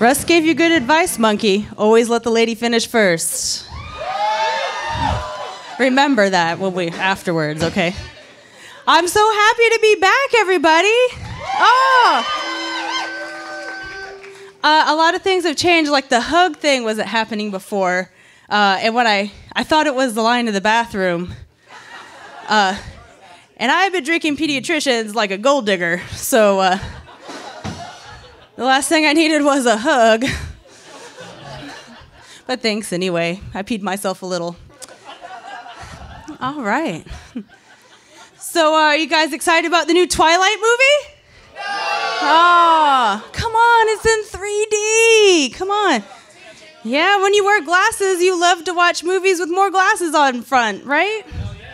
Russ gave you good advice, monkey. Always let the lady finish first. Remember that when we afterwards, okay? I'm so happy to be back, everybody. Oh. Uh, a lot of things have changed. Like the hug thing wasn't happening before, uh, and when I I thought it was the line in the bathroom. Uh, and I've been drinking pediatricians like a gold digger, so uh, the last thing I needed was a hug. but thanks anyway. I peed myself a little. All right. So, uh, are you guys excited about the new Twilight movie? No! Oh, come on, it's in 3D. Come on. Yeah, when you wear glasses, you love to watch movies with more glasses on front, right?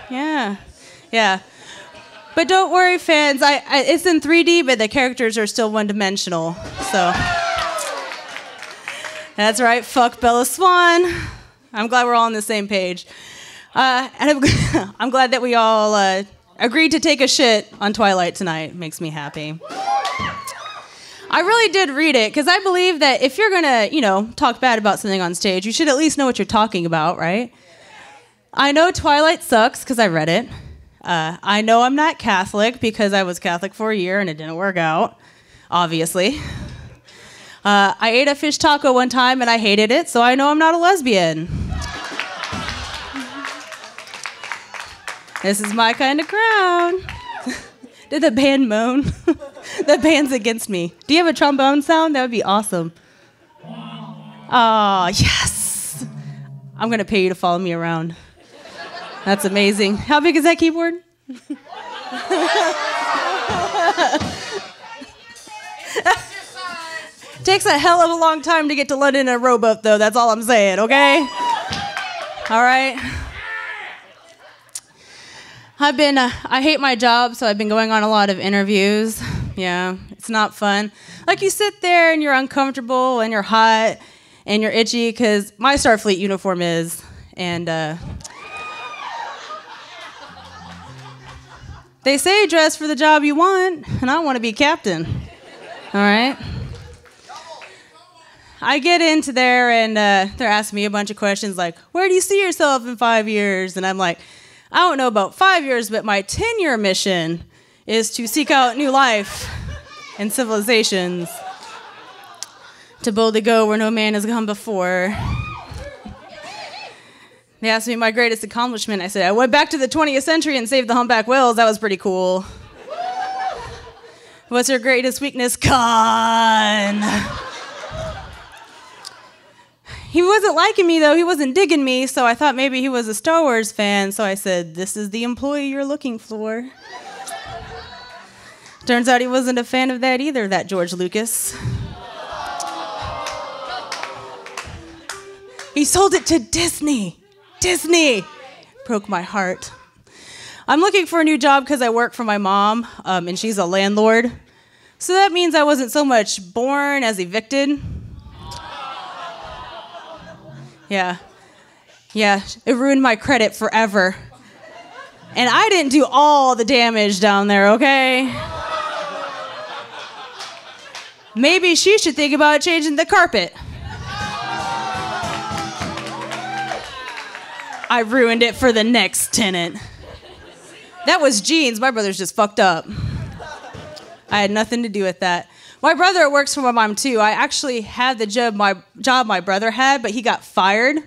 Yeah. Yeah. But don't worry, fans. I, I, it's in 3D, but the characters are still one dimensional. So that's right. Fuck Bella Swan. I'm glad we're all on the same page. Uh, and I'm, I'm, glad that we all uh, agreed to take a shit on Twilight tonight. Makes me happy. I really did read it because I believe that if you're gonna, you know, talk bad about something on stage, you should at least know what you're talking about, right? I know Twilight sucks because I read it. Uh, I know I'm not Catholic because I was Catholic for a year and it didn't work out, obviously. Uh, I ate a fish taco one time and I hated it, so I know I'm not a lesbian. this is my kind of crown. Did the band moan? the band's against me. Do you have a trombone sound? That would be awesome. Oh, yes. I'm going to pay you to follow me around. That's amazing. How big is that keyboard? Takes a hell of a long time to get to London in a rowboat, though. That's all I'm saying, okay? All right. I've been, uh, I hate my job, so I've been going on a lot of interviews. Yeah, it's not fun. Like you sit there and you're uncomfortable and you're hot and you're itchy because my Starfleet uniform is. And, uh, They say dress for the job you want, and I want to be captain. All right? I get into there, and uh, they're asking me a bunch of questions like, Where do you see yourself in five years? And I'm like, I don't know about five years, but my 10 year mission is to seek out new life and civilizations, to boldly go where no man has gone before. They asked me my greatest accomplishment. I said, I went back to the 20th century and saved the humpback whales. That was pretty cool. What's your greatest weakness? Khan. He wasn't liking me though. He wasn't digging me, so I thought maybe he was a Star Wars fan. So I said, This is the employee you're looking for. Turns out he wasn't a fan of that either, that George Lucas. He sold it to Disney. Disney broke my heart. I'm looking for a new job because I work for my mom, um, and she's a landlord. So that means I wasn't so much born as evicted. Yeah. Yeah, it ruined my credit forever. And I didn't do all the damage down there, okay? Maybe she should think about changing the carpet. I ruined it for the next tenant. That was genes. My brother's just fucked up. I had nothing to do with that. My brother works for my mom too. I actually had the job my job my brother had, but he got fired.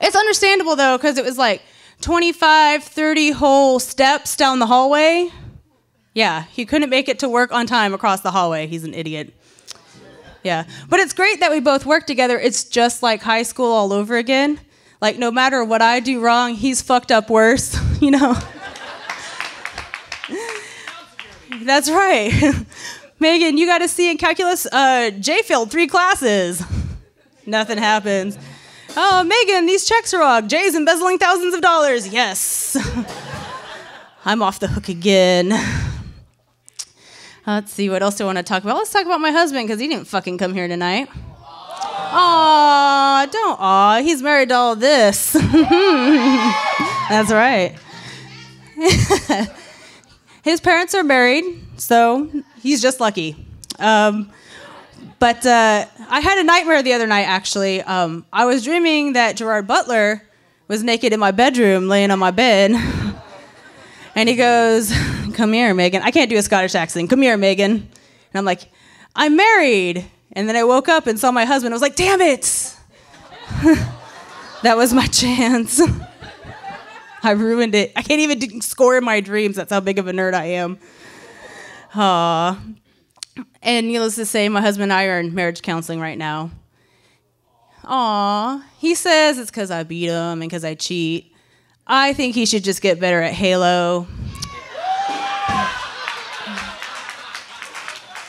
It's understandable though, because it was like 25, 30 whole steps down the hallway. Yeah, he couldn't make it to work on time across the hallway. He's an idiot. Yeah, but it's great that we both work together. It's just like high school all over again. Like, no matter what I do wrong, he's fucked up worse, you know? That's right. Megan, you got to see in calculus, uh, Jay failed three classes. Nothing happens. Oh, Megan, these checks are wrong. Jay's embezzling thousands of dollars. Yes. I'm off the hook again. Let's see, what else do I want to talk about? Let's talk about my husband because he didn't fucking come here tonight. Aw, don't aw. He's married to all this. That's right. His parents are married, so he's just lucky. Um, But uh, I had a nightmare the other night, actually. Um, I was dreaming that Gerard Butler was naked in my bedroom, laying on my bed. and he goes, Come here, Megan. I can't do a Scottish accent. Come here, Megan. And I'm like, I'm married. And then I woke up and saw my husband. I was like, Damn it. that was my chance. I ruined it. I can't even score in my dreams. That's how big of a nerd I am. Aww. And needless to say, my husband and I are in marriage counseling right now. Aw, he says it's because I beat him and because I cheat. I think he should just get better at Halo.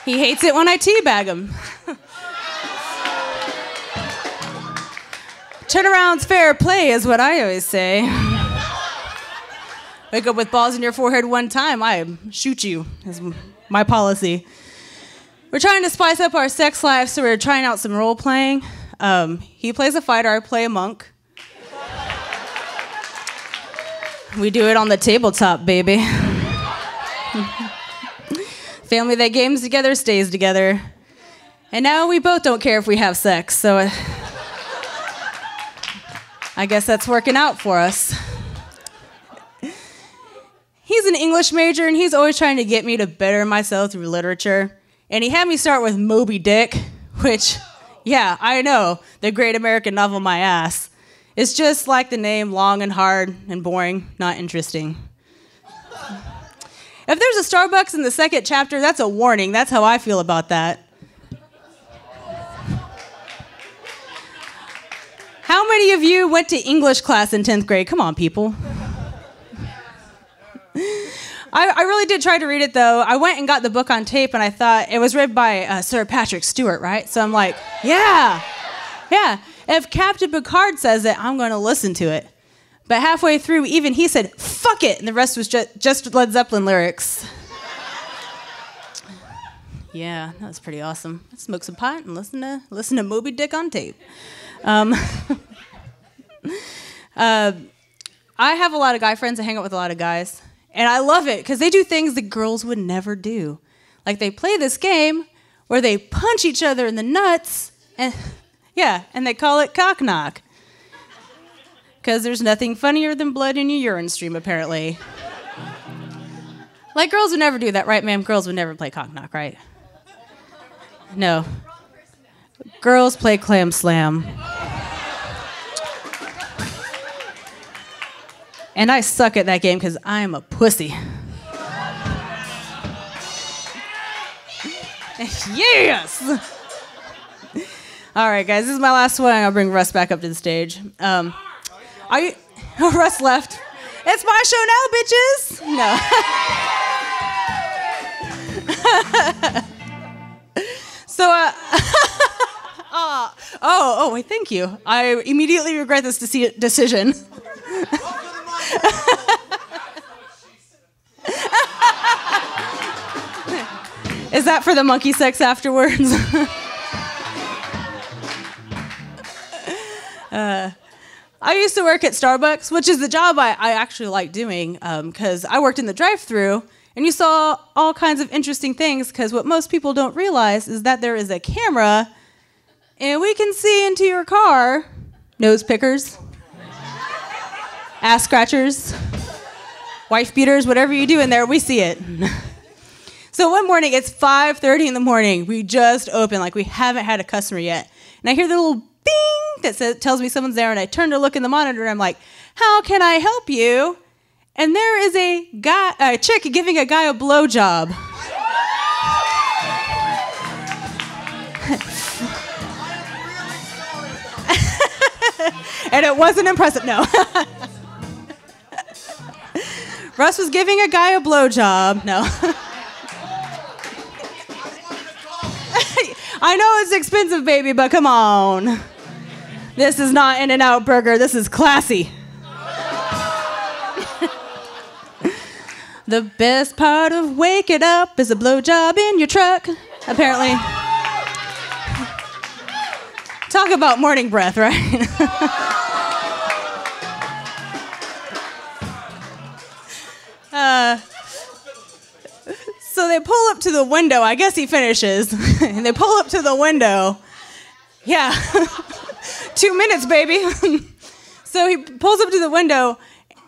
he hates it when I teabag him. Turnaround's fair play is what I always say. Wake up with balls in your forehead one time, I shoot you, is my policy. We're trying to spice up our sex life, so we're trying out some role playing. Um, he plays a fighter, I play a monk. We do it on the tabletop, baby. Family that games together stays together. And now we both don't care if we have sex, so uh, I guess that's working out for us he's an English major and he's always trying to get me to better myself through literature. And he had me start with Moby Dick, which, yeah, I know, the great American novel, my ass. It's just like the name, long and hard and boring, not interesting. If there's a Starbucks in the second chapter, that's a warning. That's how I feel about that. How many of you went to English class in 10th grade? Come on, people. I, I, really did try to read it though. I went and got the book on tape, and I thought it was read by uh, Sir Patrick Stewart, right? So I'm like, yeah, yeah. If Captain Picard says it, I'm going to listen to it. But halfway through, even he said, "Fuck it," and the rest was just just Led Zeppelin lyrics. yeah, that was pretty awesome. Smoke some pot and listen to listen to Moby Dick on tape. Um, uh, I have a lot of guy friends. I hang out with a lot of guys. And I love it because they do things that girls would never do. Like they play this game where they punch each other in the nuts, and yeah, and they call it cock knock. Because there's nothing funnier than blood in your urine stream, apparently. Like girls would never do that, right, ma'am? Girls would never play cock knock, right? No. Girls play clam slam. And I suck at that game because I'm a pussy. yes! All right, guys, this is my last one. I'll bring Russ back up to the stage. Um, are you? Russ left. It's my show now, bitches. No. so, uh, oh, oh, oh, thank you. I immediately regret this decision. Is that for the monkey sex afterwards? uh, I used to work at Starbucks, which is the job I, I actually like doing because um, I worked in the drive through and you saw all kinds of interesting things because what most people don't realize is that there is a camera and we can see into your car nose pickers ass scratchers, wife beaters, whatever you do in there, we see it. so one morning, it's 5:30 in the morning. We just opened, like we haven't had a customer yet, and I hear the little bing that says, tells me someone's there, and I turn to look in the monitor, and I'm like, "How can I help you?" And there is a guy, a chick giving a guy a blowjob. and it wasn't impressive. No. Russ was giving a guy a blowjob. No. I know it's expensive, baby, but come on. This is not In N Out Burger. This is classy. the best part of waking up is a blowjob in your truck, apparently. Talk about morning breath, right? Uh, so they pull up to the window. I guess he finishes. and they pull up to the window. Yeah. Two minutes, baby. so he pulls up to the window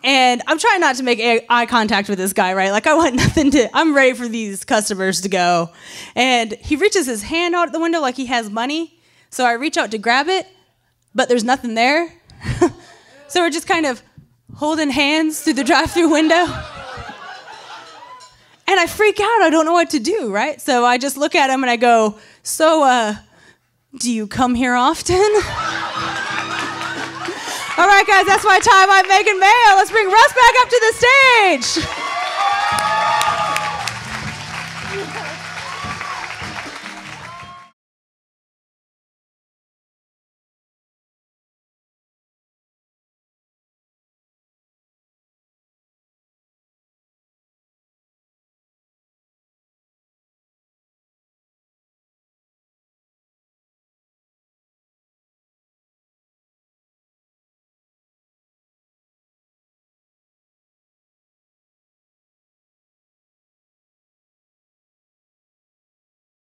and I'm trying not to make eye contact with this guy, right? Like, I want nothing to, I'm ready for these customers to go. And he reaches his hand out the window like he has money. So I reach out to grab it, but there's nothing there. so we're just kind of holding hands through the drive through window. And I freak out. I don't know what to do, right? So I just look at him and I go, So, uh, do you come here often? All right, guys, that's my time. I'm Megan Mayo. Let's bring Russ back up to the stage.